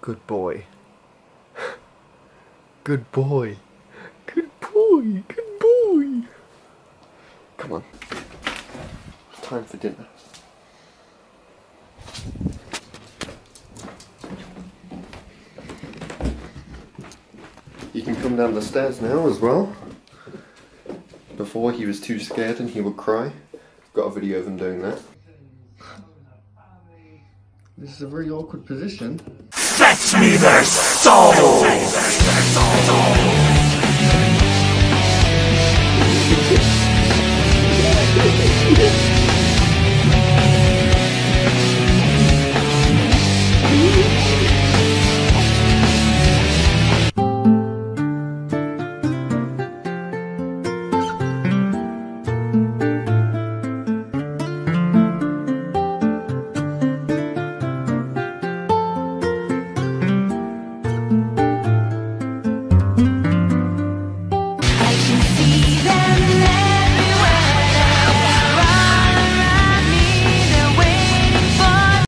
Good boy. Good boy. Good boy. Good boy. Come on. It's time for dinner. You can come down the stairs now as well. Before he was too scared and he would cry. Got a video of him doing that. This is a very awkward position. Fetch me their souls!